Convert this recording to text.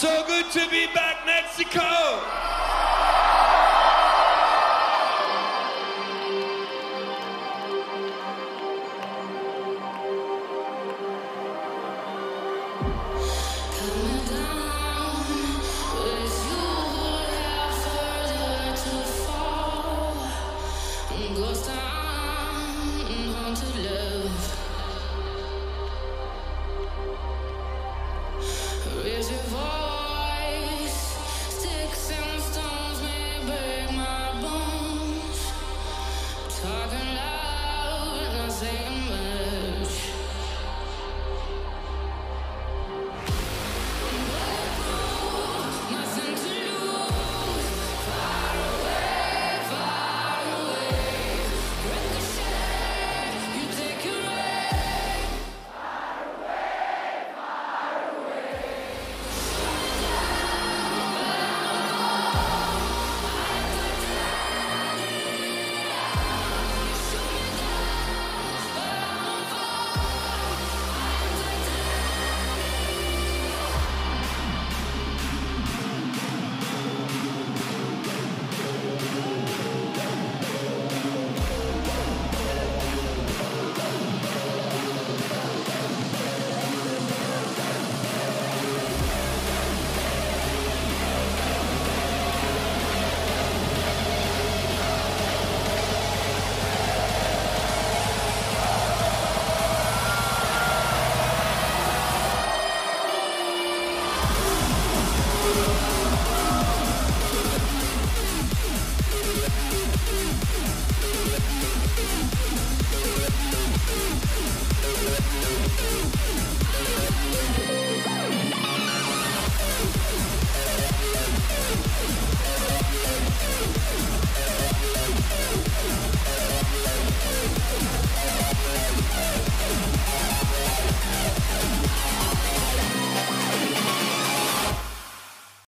So good to be back, Mexico!